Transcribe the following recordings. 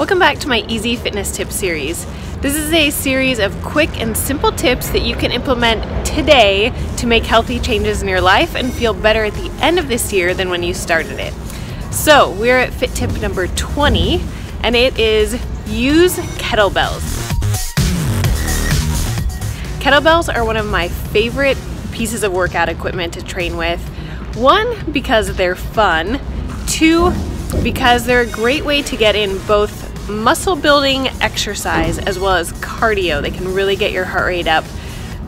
Welcome back to my Easy Fitness Tip series. This is a series of quick and simple tips that you can implement today to make healthy changes in your life and feel better at the end of this year than when you started it. So, we're at fit tip number 20, and it is use kettlebells. Kettlebells are one of my favorite pieces of workout equipment to train with. One, because they're fun. Two, because they're a great way to get in both muscle building exercise as well as cardio. They can really get your heart rate up.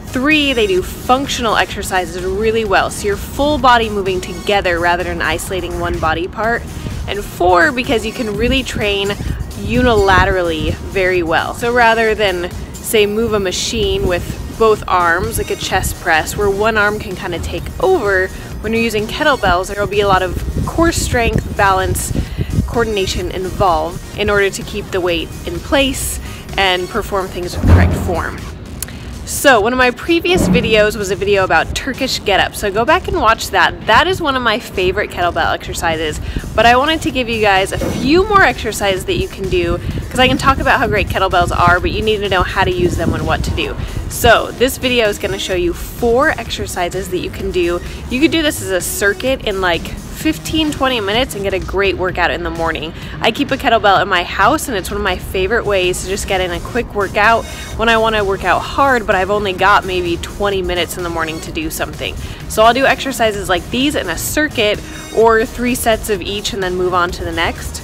Three, they do functional exercises really well, so your full body moving together rather than isolating one body part. And four, because you can really train unilaterally very well. So rather than, say, move a machine with both arms, like a chest press, where one arm can kind of take over, when you're using kettlebells, there will be a lot of core strength, balance, coordination involved in order to keep the weight in place and perform things with correct form. So one of my previous videos was a video about Turkish get-up, so go back and watch that. That is one of my favorite kettlebell exercises, but I wanted to give you guys a few more exercises that you can do because I can talk about how great kettlebells are, but you need to know how to use them and what to do. So this video is going to show you four exercises that you can do. You could do this as a circuit in like 15 20 minutes and get a great workout in the morning. I keep a kettlebell in my house and it's one of my favorite ways to just get in a quick workout when I want to work out hard but I've only got maybe 20 minutes in the morning to do something. So I'll do exercises like these in a circuit or three sets of each and then move on to the next.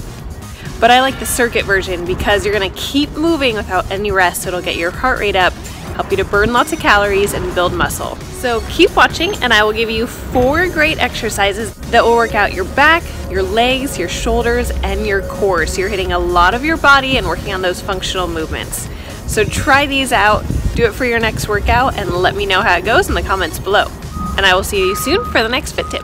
But I like the circuit version because you're going to keep moving without any rest it'll get your heart rate up help you to burn lots of calories and build muscle. So keep watching and I will give you four great exercises that will work out your back, your legs, your shoulders, and your core. So you're hitting a lot of your body and working on those functional movements. So try these out, do it for your next workout, and let me know how it goes in the comments below. And I will see you soon for the next Fit Tip.